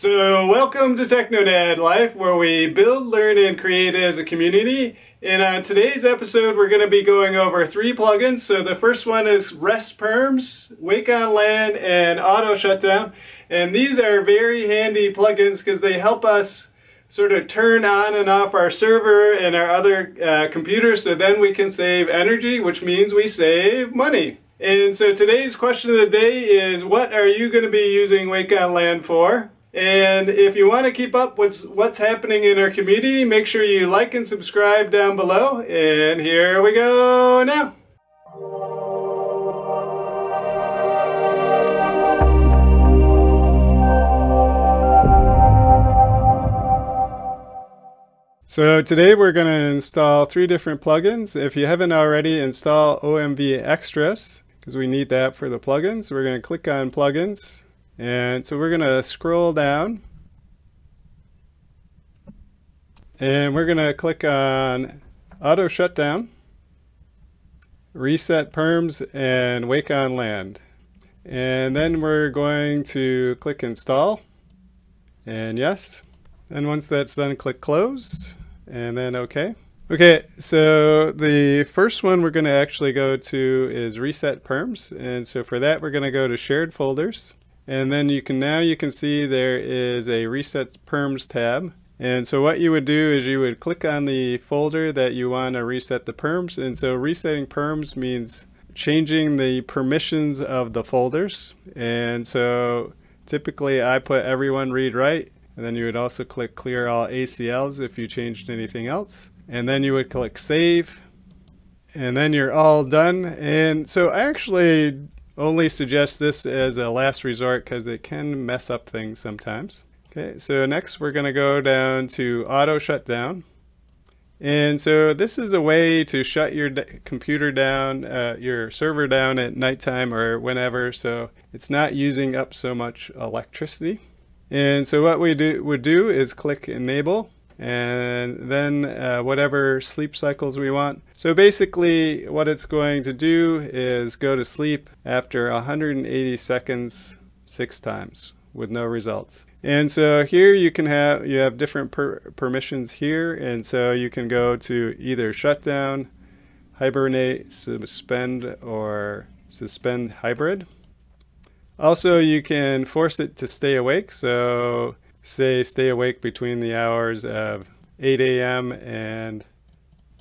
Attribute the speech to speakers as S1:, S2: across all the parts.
S1: So welcome to TechnoDad Life where we build, learn, and create as a community. And on today's episode we're going to be going over three plugins. So the first one is Reset Perms, Wake on LAN, and Auto Shutdown. And these are very handy plugins because they help us sort of turn on and off our server and our other uh, computers so then we can save energy which means we save money. And so today's question of the day is what are you going to be using Wake on LAN for? And if you want to keep up with what's happening in our community, make sure you like and subscribe down below. And here we go now. So today we're going to install three different plugins. If you haven't already, install OMV Extras because we need that for the plugins. We're going to click on Plugins and so we're going to scroll down and we're going to click on Auto Shutdown, Reset Perms, and Wake on LAN. And then we're going to click Install and yes. And once that's done, click Close and then OK. Okay, so the first one we're going to actually go to is Reset Perms. And so for that, we're going to go to Shared Folders. And then you can now you can see there is a Reset Perms tab. And so what you would do is you would click on the folder that you want to reset the perms. And so resetting perms means changing the permissions of the folders. And so typically I put everyone read write. And then you would also click clear all ACLs if you changed anything else. And then you would click save. And then you're all done. And so I actually only suggest this as a last resort because it can mess up things sometimes. Okay, so next we're going to go down to auto shutdown. And so this is a way to shut your computer down, uh, your server down at nighttime or whenever, so it's not using up so much electricity. And so what we do would do is click enable and then uh, whatever sleep cycles we want. So basically what it's going to do is go to sleep after 180 seconds six times with no results. And so here you can have you have different per permissions here and so you can go to either shutdown, hibernate, suspend or suspend hybrid. Also you can force it to stay awake so say stay awake between the hours of 8 a.m. and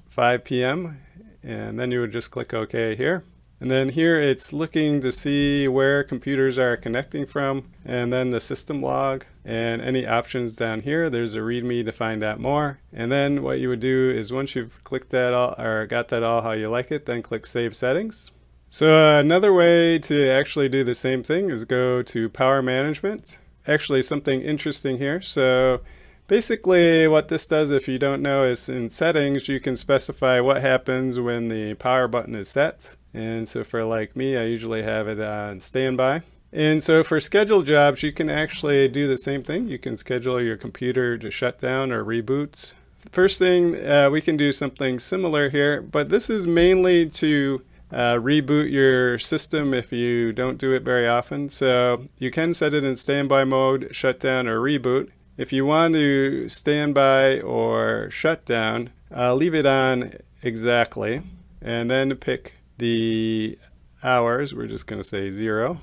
S1: 5 p.m. and then you would just click OK here. And then here it's looking to see where computers are connecting from and then the system log and any options down here. There's a readme to find out more. And then what you would do is once you've clicked that all or got that all how you like it, then click Save Settings. So another way to actually do the same thing is go to Power Management actually something interesting here. So basically what this does, if you don't know, is in settings, you can specify what happens when the power button is set. And so for like me, I usually have it on standby. And so for scheduled jobs, you can actually do the same thing. You can schedule your computer to shut down or reboot. First thing, uh, we can do something similar here, but this is mainly to uh, reboot your system if you don't do it very often. So you can set it in standby mode, shutdown, or reboot. If you want to standby or shutdown, uh, leave it on exactly, and then pick the hours. We're just going to say zero,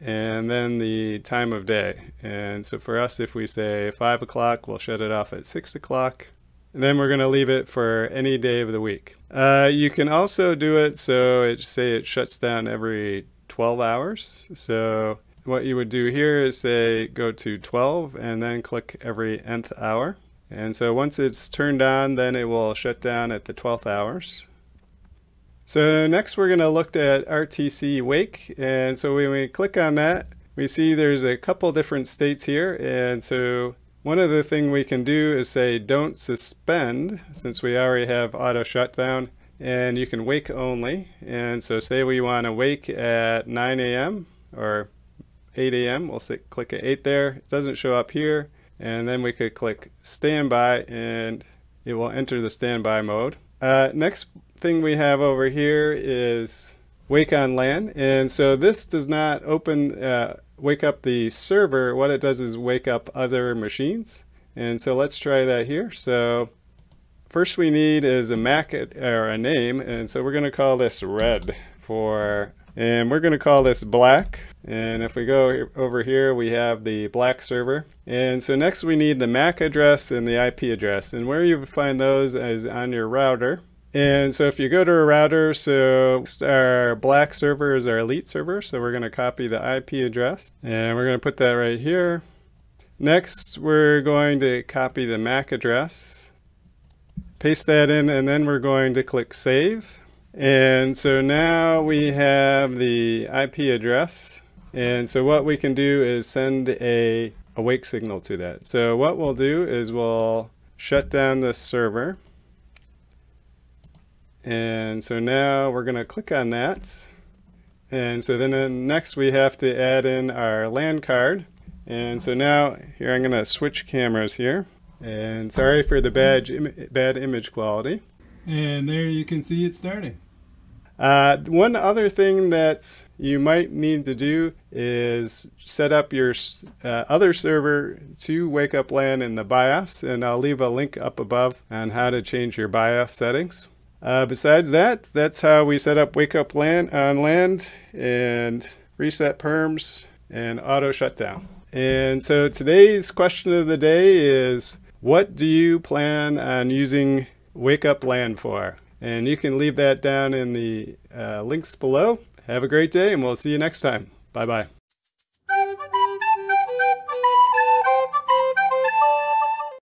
S1: and then the time of day. And so for us, if we say five o'clock, we'll shut it off at six o'clock. And then we're going to leave it for any day of the week. Uh, you can also do it so it say it shuts down every 12 hours. So what you would do here is say go to 12 and then click every nth hour. And so once it's turned on, then it will shut down at the 12th hours. So next we're going to look at RTC Wake. And so when we click on that, we see there's a couple different states here. And so one other thing we can do is say don't suspend since we already have auto shutdown and you can wake only and so say we want to wake at 9 a.m. or 8 a.m. we'll say, click at 8 there it doesn't show up here and then we could click standby and it will enter the standby mode. Uh, next thing we have over here is wake on LAN and so this does not open uh, wake up the server, what it does is wake up other machines. And so let's try that here. So first we need is a MAC or a name. And so we're going to call this red for, and we're going to call this black. And if we go over here, we have the black server. And so next we need the MAC address and the IP address. And where you find those is on your router. And so if you go to a router, so our black server is our elite server. So we're going to copy the IP address and we're going to put that right here. Next, we're going to copy the MAC address, paste that in, and then we're going to click Save. And so now we have the IP address. And so what we can do is send a awake signal to that. So what we'll do is we'll shut down this server. And so now we're going to click on that. And so then uh, next we have to add in our LAN card. And so now here I'm going to switch cameras here. And sorry for the bad, Im bad image quality. And there you can see it starting. Uh, one other thing that you might need to do is set up your uh, other server to Wake Up LAN in the BIOS, and I'll leave a link up above on how to change your BIOS settings. Uh, besides that, that's how we set up Wake Up LAN on LAN and reset perms and auto shutdown. And so today's question of the day is, what do you plan on using Wake Up LAN for? And you can leave that down in the uh, links below. Have a great day and we'll see you next time. Bye-bye.